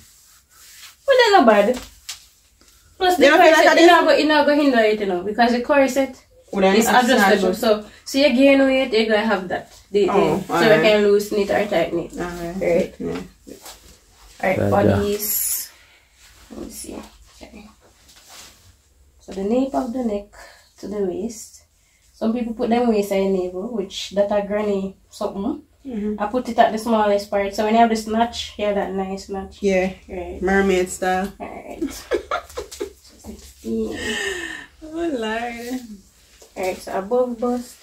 Well, that's not bad. Plus, the You don't feel like corset, that you is- not go, you not go hinder it, you know, because the corset Would I is adjustable. snatch? So, so you gain weight, you're gonna have that. The, the, Oh, so you alright. can loosen it or tighten it. Alright. Right. Yeah. Alright, Right, bodies. Let me see. Okay. So the nape of the neck to the waist. Some people put them waist and navel, which that a granny something. Mhm. I put it at the smallest part. So when you have the snatch, you have that nice snatch. Yeah, Right. mermaid style. Alright. so 16. Oh, Lord. Alright, so above bust.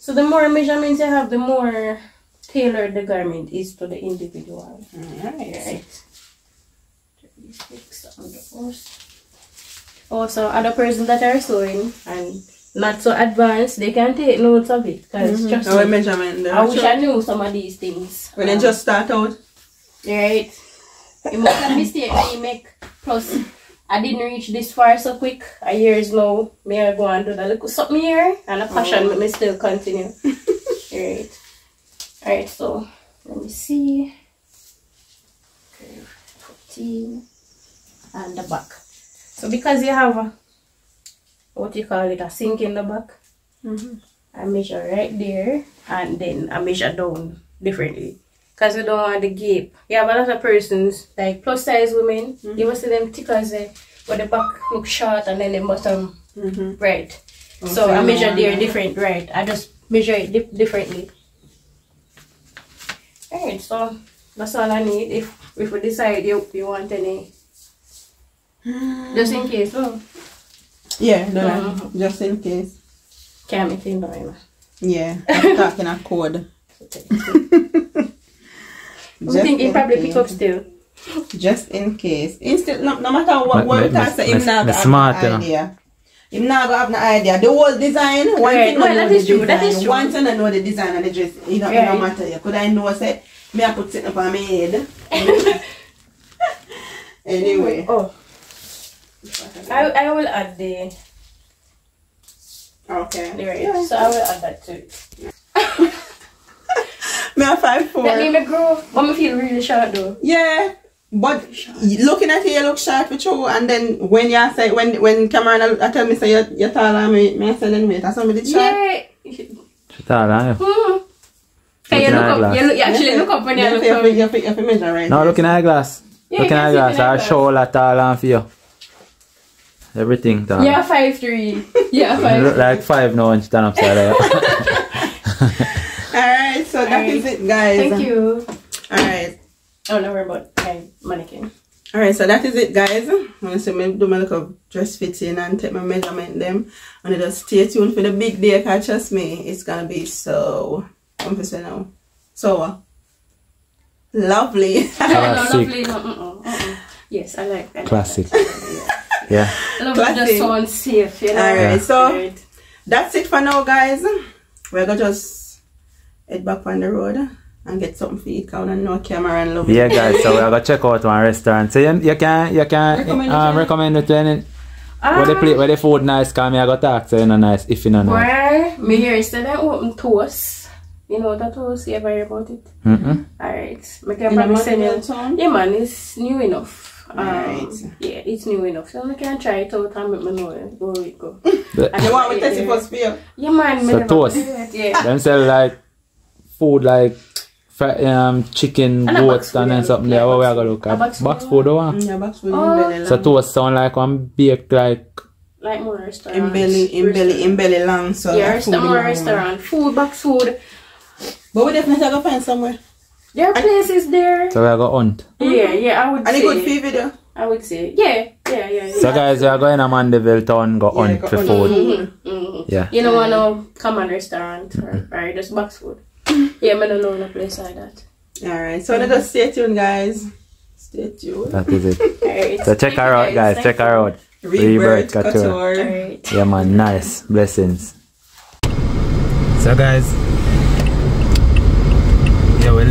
So the more measurements you have, the more tailored the garment is to the individual. Alright. Right. 36 on the post. Also, other persons that are sewing and not so advanced, they can take notes of it. Because trust Our measurement there. I wish I knew some of these things. When they Um, just start out. Right. You must have mistake that you make. Plus, I didn't reach this far so quick. A years now, may I go and do that little something here, and a passion Oh. make me still continue. right. Alright, so let me see. Okay, 14 and the back. So because you have a what you call it, a sink in the back, I measure right there and then I measure down differently. Because we don't want the gap. You have a lot of persons, like plus size women, you must see them thick as they, but the back look short and then the bottom Mm-hmm. right. Oh, so I measure there different, right. I just measure it dif- differently. Alright, so that's all I need. If if we decide you, you want any, just in case, Yeah, no, Mhm. just in case. can't make it no, you know. Yeah, I'm talking a code. I think he probably case. pick up still. Just in case. Instead, no, no matter what, Me- what me- we talk, me- say, him me- not me have smart, no you know. idea. Him not gonna have no idea. The whole design, one Right, thing well, I know that the is true, that design. is true. Once I know the design of the dress, it don't, it don't matter. You could I know say, me I put it up on my head. anyway. Oh, I, I will add the, Okay. the right. So I will add that to it. Me a five four. That made me grow. But me feel really short though. Yeah. But looking at you, you look sharp for true. And then when you say when when Cameron I tell me say you're, you're taller me, me I say then wait, that's somebody short. Yeah. She tall, huh? Hmm. Okay, you look up. glass. You, look, you actually look up when you you look have up. to- you have to- you measure right. No, looking at glass. Yeah, looking at can the see glass. I show a tall and for you. Everything done. Yeah, five three. Yeah, five. like five no and done upside down. Alright, so that is Alright. it guys. Thank you. Alright. Oh, no, we're about my mannequin. Alright, so that is it guys. I'm gonna say me do my little dress fitting and take my measurement them. And just stay tuned for the big day cause trust me, it's gonna be so I'm gonna now. So uh, lovely. No, no, Classic. lovely. No, uh-uh, uh-uh. Yes, I like. I like Classic. That. yeah. Love Classic. just so unsafe, you know. Alright, Yeah. so Right. that's it for now guys. We're gonna just head back on the road and get something to eat cause I know camera and love Yeah, guys. So we are gonna check out one restaurant. So you, you can you can Recommend it um, to recommend it to any. Where the Um, play, where the food nice? Cause me I got talk so you know nice if you know nice. Where me here instead of open toast. You know that toast? You ever hear about it? Mm-mm. Alright. Me In can the probably send Mandeville you. town? Yeah man, it's new enough. Um, Alright. Yeah, it's new enough. So I can try it out and make me know where it go. The- And You want me it- to test for you? Yeah man, So never toast. Yeah. Them sell like food like fri- um chicken, And a goats, and then food, something yeah, there. What we are gonna food. look at? box Box food. food, huh? Mm, Yeah, box food Oh. in belly So long. toast sound like one baked like Like more restaurant. in belly in belly in belly long so Yeah, that rest- more restaurant. Food, box food. But we definitely gotta find somewhere. There are is there. so we are gonna hunt. Yeah, yeah, I would And say. a good fee video. I would say. Yeah, yeah, yeah. yeah. So guys, we are going to Mandeville town go Yeah, hunt go for hunt. food. Mm-hmm, mm-hmm. Yeah. You don't want no common restaurant or, or just box food. yeah, I don't know no place like that. Alright, so just stay tuned guys. Stay tuned. That is it. Alright. So check her out, guys. Check her out. Rebirth Couture. Couture. Alright. Yeah, man. Nice. Blessings. So, guys.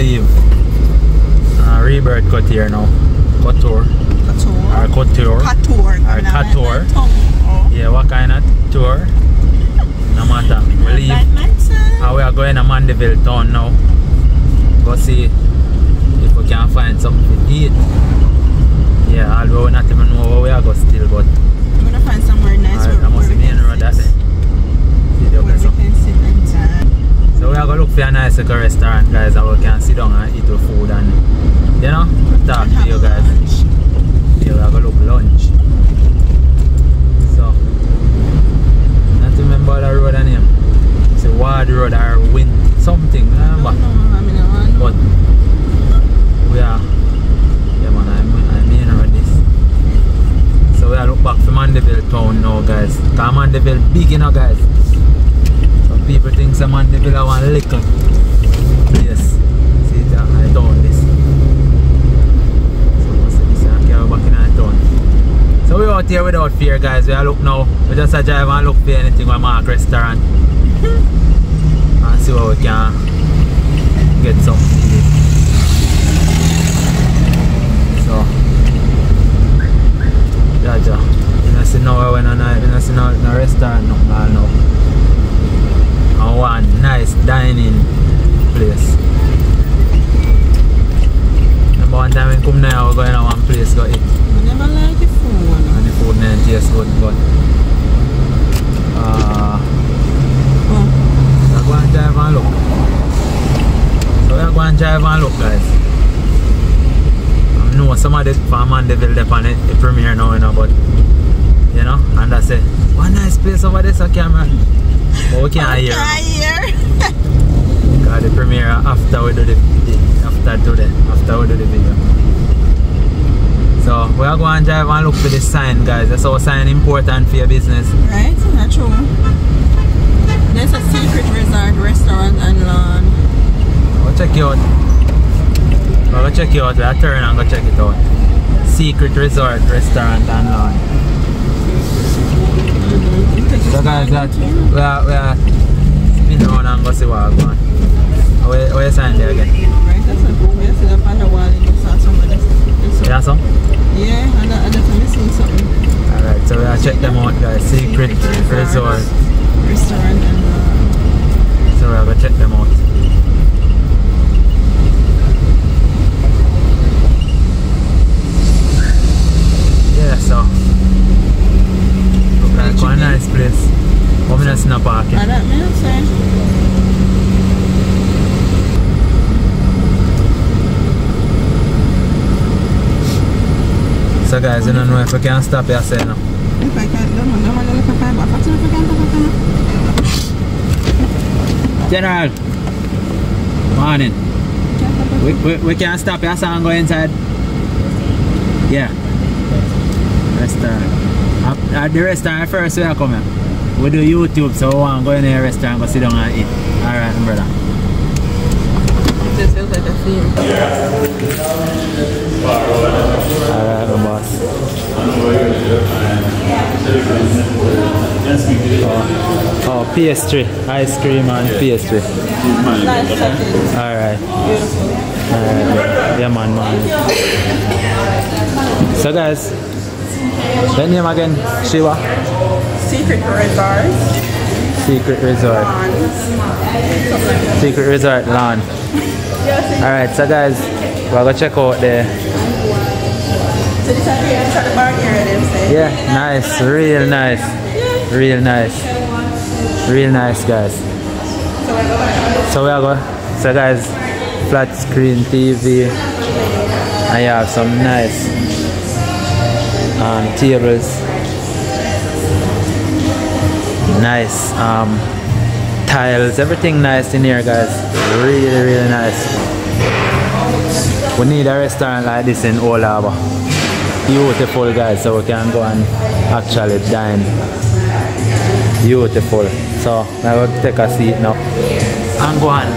Leave. Uh, Rebirth Couture now. Couture. Couture. Or Couture. Couture. Or couture. Yeah, what kind of tour? No matter. We leave. And we are going to Mandeville town now. Go see if we can find something to eat. Yeah, although we not even know where we are going still, but I'm gonna find somewhere nice alright, where, I must where be the road that day. See the other we can sit and chat. So we are gonna look for a nice little restaurant guys that we can sit down and eat our food and you know talk to you guys. Yeah, we are gonna look lunch. So not remember the road name. It's a Ward Road or Wind something, No, remember? no, I mean, I want But we are yeah man I'm I'm in on this. So we are look back to Mandeville town now guys. Cause Mandeville big you know guys. Some people think some Mandeville are one little place. See it uh, I town this. So must say this I carry back in our town. So we out here without fear guys. We are look now. We just a drive and look for anything with Mark restaurant. and see what we can get something to. So, yeah, ja. You know, see now when I you know, see no, no restaurant, no, no, no. And one nice dining place. Remember one time we come there, we go in one place go eat, I never like the food. Food didn't taste good, but uh, Oh, we are going to drive and look. So we are going to drive and look, guys. I know some of the Mandeville they on it, the premiere now, you know, but you know, and I say, one nice place over there, so camera. But we can't hear. can't hear. Because the premiere after we do the, the after today, after we do the video. So we are going to drive and look for the sign, guys. That's our sign important for your business. Right? Not true. There's a secret resort, restaurant, and lawn. Go check it out. We'll go check it out. We'll turn and go check it out. Secret Resort Restaurant and Lawn. So guys, that we are, we are spin around and go see what we're going. Where, where sign there again? Right? That's a we have to go up on the wall and you saw somebody. It's Yeah, some? Yeah, and I just missing something. Alright, so we'll check them out guys. Secret Resort. Restaurant and lawn. So we'll go check them out. yeah, so. Look like one nice place. But me not see no parking. I don't know, say. So guys, you don't know if we can stop here, say no. If I can, don't know, don't want to look at my back. I can look General. Morning. We, we, we can stop here, so and go inside. Yeah. Restaurant. Uh, at, at uh, the restaurant uh, first we are coming. We do YouTube, so we want to go in the restaurant, go sit down and eat. Alright, brother. This feels like a theme. Alright, my boss. Oh, oh, PS3. Ice cream and PS3. Alright. Alright. Yeah, man, man. So, guys, the name again? Shiva? Secret resorts. Secret Resort. Secret Resort lawn. Alright, so, guys, we're gonna check out the. So this. Yeah, nice. Real nice. Real nice. Real nice, guys. So we are going. So guys, flat screen TV. You have some nice um, tables. Nice um, tiles. Everything nice in here, guys. Really, really nice. We need a restaurant like this in Old. Beautiful, guys. So we can go and actually dine. Beautiful. So I will take a seat now. And go on.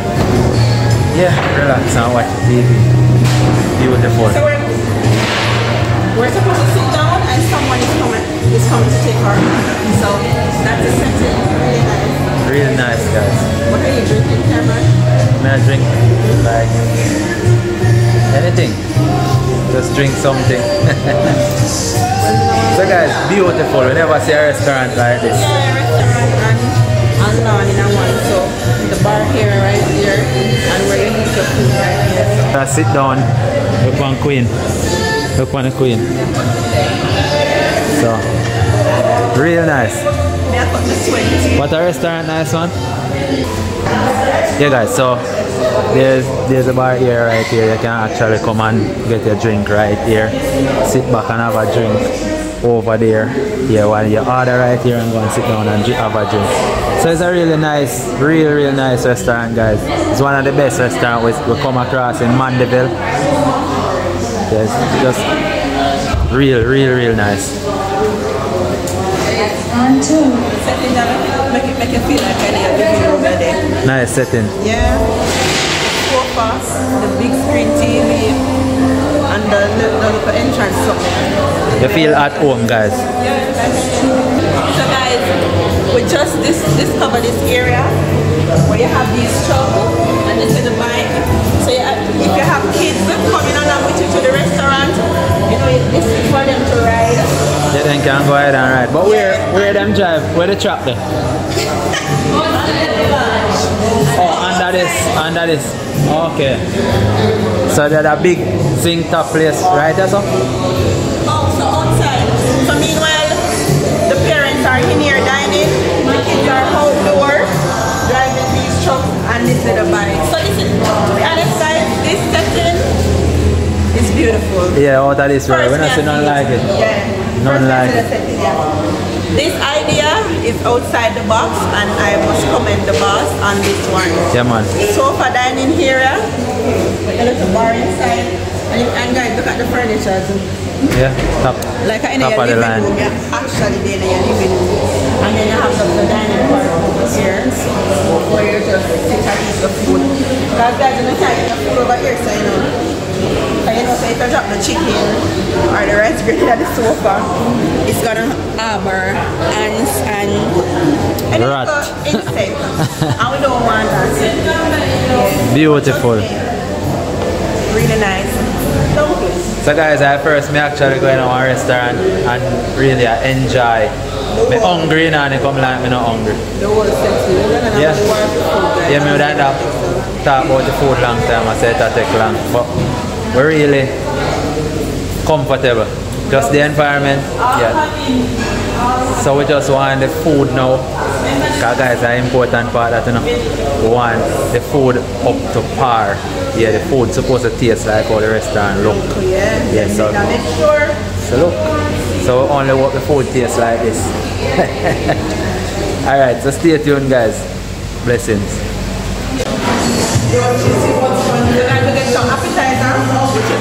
Yeah, relax and watch TV. Beautiful. So we're, we're supposed to sit down and someone is coming is coming to take our. So that's the setting. Really nice. Really nice, guys. What are you drinking, Cameron? May I drink like anything? Just drink something. so guys, beautiful. We never see a restaurant like this. Yeah, restaurant and, and lawn in a one. So the bar here right here and where you eat your food right here. So sit down. Look one queen. Look one queen. So real nice. may I put the 20? What a restaurant, nice one. Yeah, guys. So there's there's a bar here, right here. You can actually come and get your drink right here. Sit back and have a drink over there. Yeah, while you order right here and go and sit down and have a drink. So it's a really nice, really, really nice restaurant, guys. It's one of the best restaurants we, we come across in Mandeville. Yes, just real, real, real nice. Uh, setting down, make it, make it feel like any of the video over there. Nice setting. Yeah. Sofa, the big screen TV, and the, the, the little entrance somewhere. You feel at home, guys. So guys, we just dis discovered this area where you have these trouble and this is the bike. So you have, if you have kids coming along with you to the restaurant, you know this is for them to ride. Yeah, then can go ahead and ride. But where where them drive? Where the trap there? Oh, this, under this. Okay. So there's a big zinc top place right there, so? Oh, so outside. So meanwhile, the parents are in here dining, the kids are outdoor driving these trucks and this little bike. So this is, honest guys, this setting is beautiful. Yeah, oh, out of this right. We're not seeing nothing like it. Yeah. None like it. setting, yeah. This is outside the box and I must commend the boss on this one. Yeah, man. Sofa dining area a little bar inside. And, you- and guys, look at the furniture. too. Yeah, top. Like in Top your the living line. room, you're actually there in your living room. And then you have the, the dining part over here where you just sit and eat the food. Because guys, you eat the food over here, so you know. And you know, so if you drop the chicken or the rice grated at the sofa, it's gonna harbor ants and and it's Rat. got insect. and we don't want that. Beautiful. Really nice. So guys, I first me actually going to one restaurant and really I enjoy. Me hungry now and come like me not hungry. The whole section. We're gonna Yeah. have the war food, guys. Yeah, me would end up talk about the food long time. I said that take long, but we're really comfortable. Just the environment. Yeah. So we just want the food now. Cause guys, are important part that you know. We want the food up to par. Yeah, the food supposed to taste like how the restaurant look. Yeah. So- Now make sure. So look. So only what the food tastes like this. Alright, so stay tuned guys. Blessings.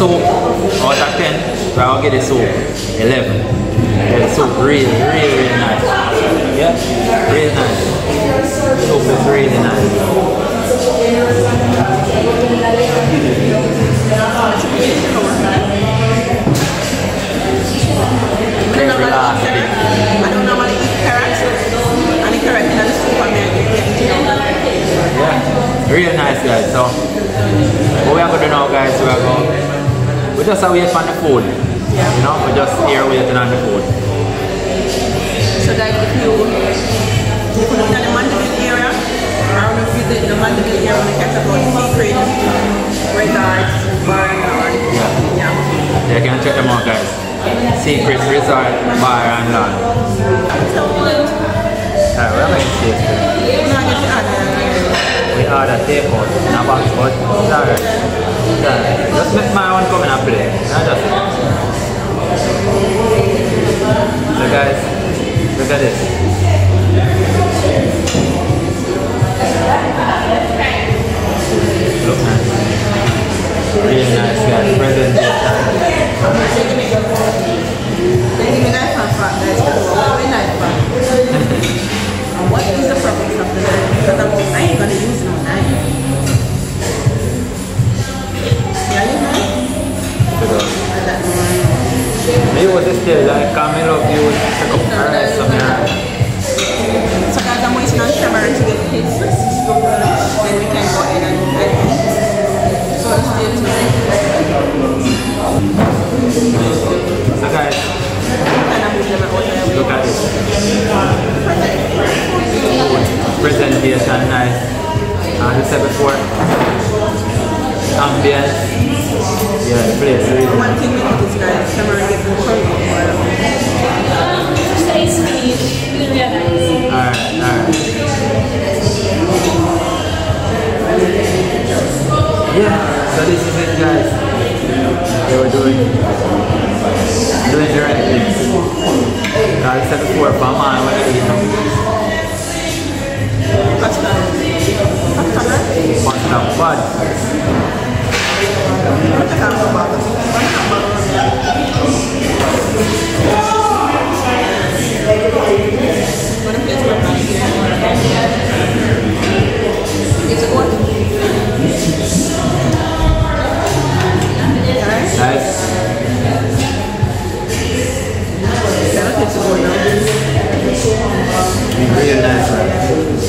soup out of 10, but I'll get the soup 11. Yeah, the soup really, really, really nice. Yeah, really nice. Soup is really nice. Then. Yeah, really nice guys. So what we are gonna do now guys, we are going we just are wait for the food. You know, we just here waiting on the food. So that if you if you look at the Mandeville area or you visit the Mandeville area when catch about secret resorts, bar and lawn. Yeah. Yeah. You can check them out guys. Secret Resort Bar and Lawn. Alright, we're making taste today. You know, I to add uh, We order takeout in a box, but it's alright. Just make my play. Not just So guys, look at this. Look nice. Really nice guys. Present. What is the purpose of the knife? Because I'm, I ain't gonna use no Don't know. Still like views pick up rice from. So guys, I'm waiting on Shamar to get his. Then we can go in and, and eat. So stay tuned. So guys, Kind of move them out there. look at this. Presentation nice. As I said before, ambience. Yeah, the place really One thing we notice guys, Shamar get the. Alright, alright. Yeah, so this is it guys. They were doing doing the right things. As I said before, for a man, what do you know? Pasta. Pasta, right? Pasta Nice. Really nice, man.